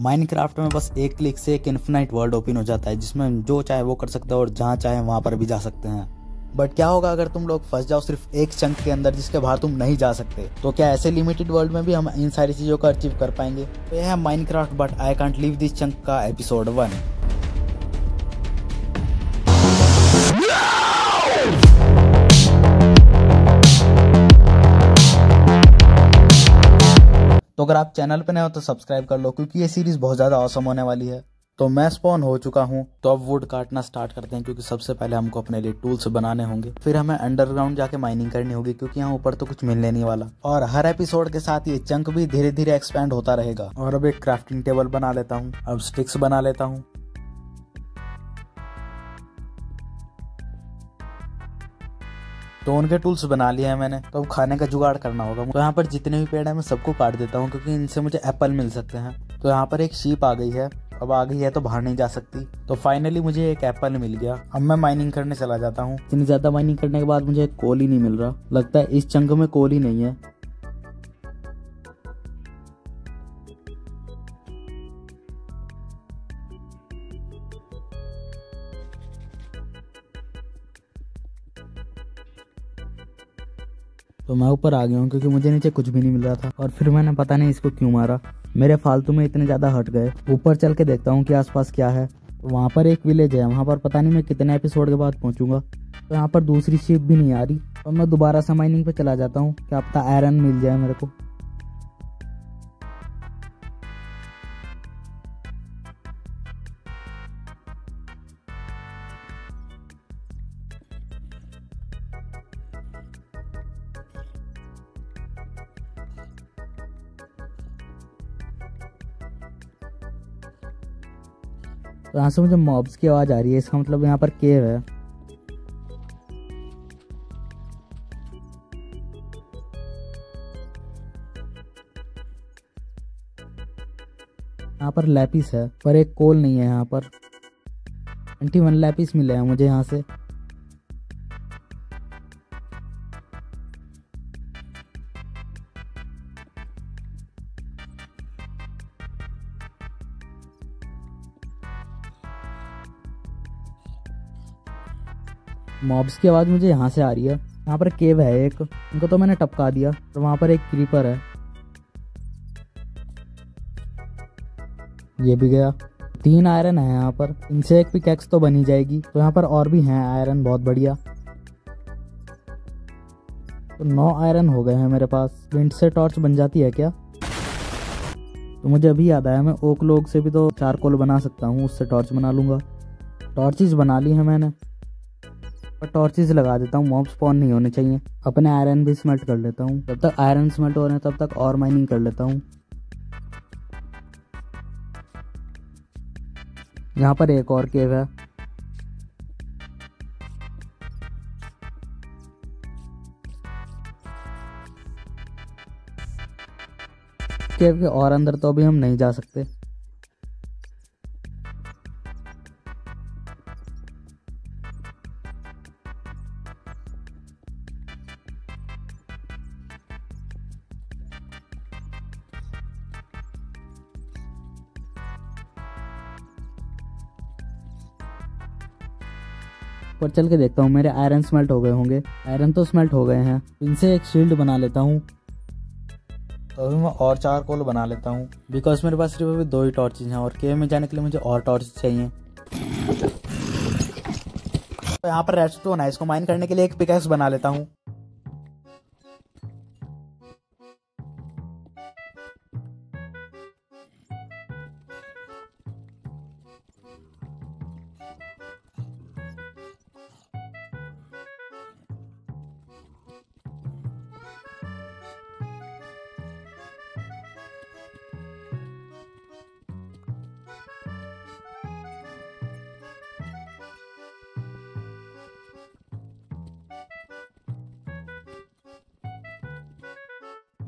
Minecraft में बस एक क्लिक से एक इन्फिनाइट वर्ल्ड ओपन हो जाता है, जिसमें जो चाहे वो कर सकते हैं और जहाँ चाहे वहाँ पर भी जा सकते हैं। बट क्या होगा अगर तुम लोग फंस जाओ सिर्फ़ एक चंक के अंदर, जिसके बाहर तुम नहीं जा सकते? तो क्या ऐसे लिमिटेड वर्ल्ड में भी हम इन सारी चीज़ों को अचीव कर पाएँगे? तो यह है Minecraft but I can't leave this chunk का एपिसोड वन तो अगर आप चैनल पर नए हो तो सब्सक्राइब कर लो, क्योंकि ये सीरीज़ बहुत ज़्यादा औसम होने वाली है। तो मैं स्पॉन हो चुका हूँ तो अब वुड काटना स्टार्ट करते हैं, क्योंकि सबसे पहले हमको अपने लिए टूल्स बनाने होंगे। फिर हमें अंडरग्राउंड जाके माइनिंग करनी होगी, क्योंकि यहाँ ऊपर तो कुछ मिलने नहीं वाला। और हर एपिसोड के साथ ये चंक भी धीरे धीरे एक्सपेंड होता रहेगा। और अब एक क्राफ्टिंग टेबल बना लेता हूँ, अब स्टिक्स बना लेता हूँ। तो उनके टूल्स बना लिए हैं मैंने। तो अब खाने का जुगाड़ करना होगा। तो यहाँ पर जितने भी पेड़ है मैं सबको काट देता हूँ क्योंकि इनसे मुझे एप्पल मिल सकते हैं। तो यहाँ पर एक शीप आ गई है। अब आ गई है तो बाहर नहीं जा सकती। तो फाइनली मुझे एक एप्पल मिल गया। अब मैं माइनिंग करने चला जाता हूँ। इतनी ज़्यादा माइनिंग करने के बाद मुझे कोल ही नहीं मिल रहा। लगता है इस चंग में कोल ही नहीं है। तो मैं ऊपर आ गया हूँ क्योंकि मुझे नीचे कुछ भी नहीं मिल रहा था। और फिर मैंने पता नहीं इसको क्यों मारा। मेरे फालतू में इतने ज़्यादा हट गए। ऊपर चल के देखता हूँ कि आसपास क्या है। तो वहाँ पर एक विलेज है। वहाँ पर पता नहीं मैं कितने एपिसोड के बाद पहुँचूँगा। तो यहाँ पर दूसरी शिप भी नहीं आ रही। और मैं दोबारा से माइनिंग पे चला जाता हूँ क्या आपका आयरन मिल जाए मेरे को। तो यहाँ से मुझे मॉब्स की आवाज़ आ रही है, इसका मतलब यहाँ पर केव है। यहाँ पर लैपिस है, पर एक कोल नहीं है यहाँ पर। ट्वेंटी वन लैपिस मिले हैं मुझे यहाँ से। मॉब्स की आवाज़ मुझे यहाँ से आ रही है। यहाँ पर केव है एक। उनको तो मैंने टपका दिया। तो वहाँ पर एक क्रीपर है। ये भी गया। तीन आयरन है यहाँ पर। इनसे एक पिकैक्स तो बनी जाएगी। तो यहाँ पर और भी हैं आयरन बहुत बढ़िया। तो नौ आयरन हो गए हैं मेरे पास। विंड से टॉर्च बन जाती है क्या? तो मुझे अभी याद आया, मैं ओक लोग से भी तो चारकोल बना सकता हूँ। उससे टॉर्च बना लूँगा। टॉर्चेज बना ली है मैंने। और टॉर्चेस लगा देता हूँ, मॉब स्पॉन नहीं होने चाहिए। अपने आयरन भी स्मेल्ट कर लेता हूँ। जब तक आयरन स्मेल्ट हो रहे हैं, तब तक और माइनिंग कर लेता हूँ। यहाँ पर एक और केव है। केव के और अंदर तो अभी हम नहीं जा सकते। पर चल के देखता हूँ। मेरे आयरन स्मेल्ट हो गए होंगे। आयरन तो स्मेल्ट हो गए हैं। इनसे एक शील्ड बना लेता हूँ। तो अभी मैं और चार कोल बना लेता हूँ। बिकॉज़ मेरे पास सिर्फ़ अभी दो ही टॉर्चेज हैं और केव में जाने के लिए मुझे और टॉर्च चाहिए। तो यहाँ पर रेडस्टोन है। इसको माइन करने के लिए एक पिकैक्स बना लेता हूँ।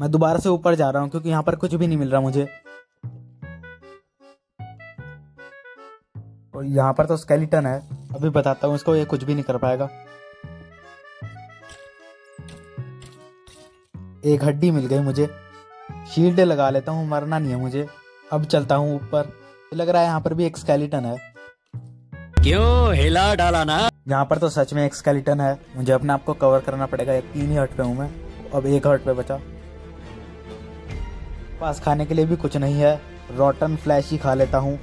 मैं दोबारा से ऊपर जा रहा हूँ क्योंकि यहाँ पर कुछ भी नहीं मिल रहा मुझे। और यहाँ पर तो स्केलेटन है। अभी बताता हूँ इसको ये कुछ भी नहीं कर पाएगा। एक हड्डी मिल गई मुझे। शील्ड लगा लेता हूँ मरना नहीं है मुझे। अब चलता हूँ ऊपर। लग रहा है यहाँ पर भी एक स्केलेटन है। क्यों हिला डाला ना? यहाँ पर तो सच में एक स्केलेटन है। मुझे अपने आप को कवर करना पड़ेगा तीन ही हर्ट पे हूँ मैं। अब एक हट पे बचा। पास खाने के लिए भी कुछ नहीं है। रॉटन फ्लैश ही खा लेता हूँ।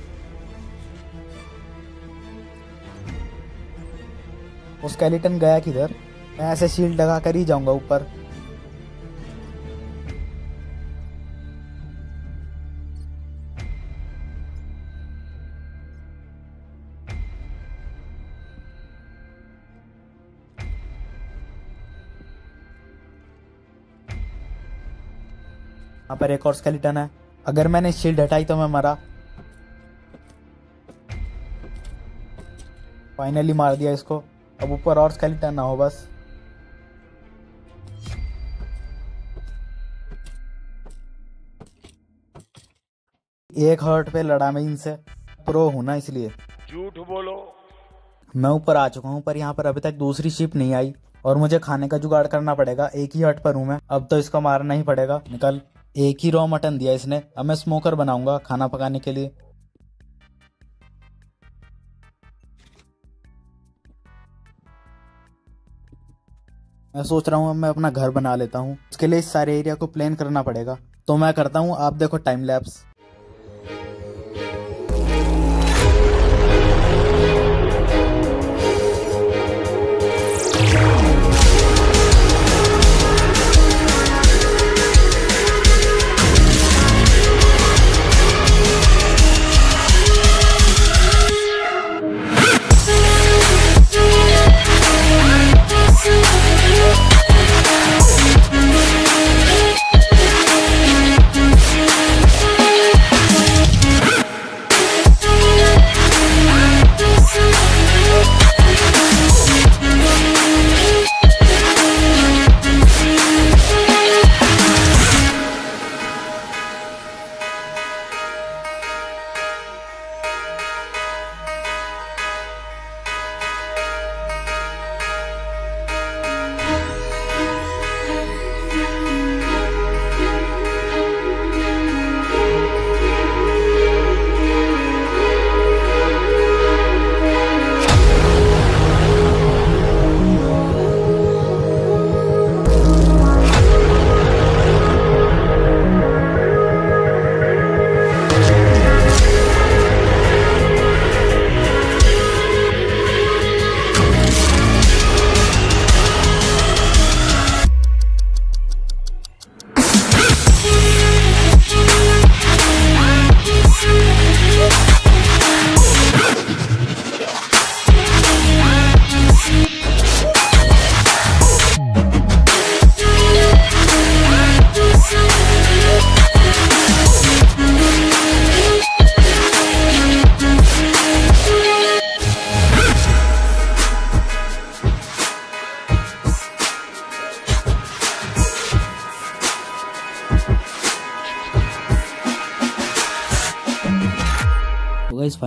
वो स्केलेटन गया किधर? मैं ऐसे शील्ड लगा कर ही जाऊँगा ऊपर। यहाँ पर एक और स्केलेटन है। अगर मैंने शील्ड हटाई तो मैं मरा। फाइनली मार दिया इसको। अब ऊपर और स्केलेटन ना हो बस। एक हर्ट पे लड़ा मैं इनसे। प्रो हूँ ना इसलिए। झूठ बोलो। मैं ऊपर आ चुका हूँ पर यहाँ पर अभी तक दूसरी शिप नहीं आई। और मुझे खाने का जुगाड़ करना पड़ेगा। एक ही हट पर हूँ मैं। अब तो इसको मारना ही पड़ेगा। निकल। एक ही रॉ मटन दिया इसने। अब मैं स्मोकर बनाऊँगा खाना पकाने के लिए। मैं सोच रहा हूँ मैं अपना घर बना लेता हूँ। उसके लिए इस सारे एरिया को प्लान करना पड़ेगा। तो मैं करता हूँ, आप देखो टाइम लैप्स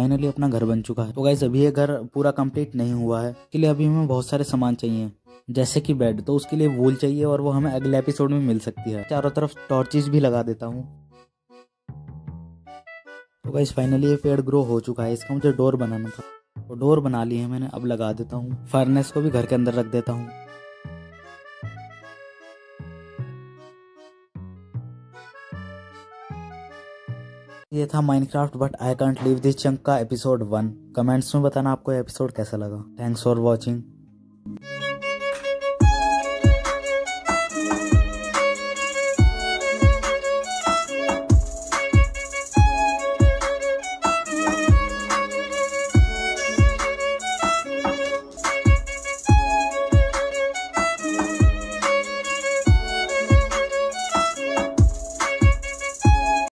फाइनली अपना घर बन चुका है। तो गाइज़ अभी ये घर पूरा कंप्लीट नहीं हुआ है। इसके लिए अभी हमें बहुत सारे सामान चाहिए। जैसे कि बेड तो उसके लिए वूल चाहिए और वो हमें अगले एपिसोड में मिल सकती है। चारों तरफ़ टॉर्चेस भी लगा देता हूँ। तो गाइज़ फाइनली ये पेड़ ग्रो हो चुका है। इसका मुझे डोर बनाना था। तो डोर बना ली है मैंने, अब लगा देता हूँ। फर्नेस को भी घर के अंदर रख देता हूँ। ये था Minecraft but I can't leave this chunk का एपिसोड वन कमेंट्स में बताना आपको एपिसोड कैसा लगा. Thanks for watching